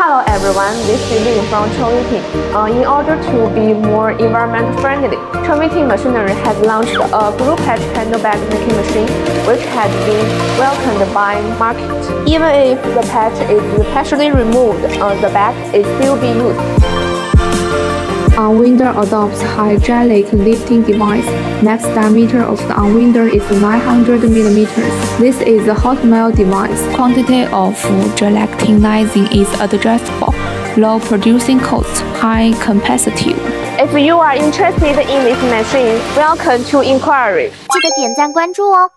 Hello everyone, this is Ling from Chovyting. Uh, in order to be more environment friendly, Chovyting Machinery has launched a glue patch handle bag making machine, which has been welcomed by market. Even if the patch is partially removed, uh, the bag is still be used Unwinder adopts hydraulic lifting device. Max diameter of the unwinder is 900 millimeters. This is a hot melt device. Quantity of gelatinizing is adjustable. Low producing cost, high capacity. If you are interested in this machine, welcome to inquiry. 记得点赞关注哦。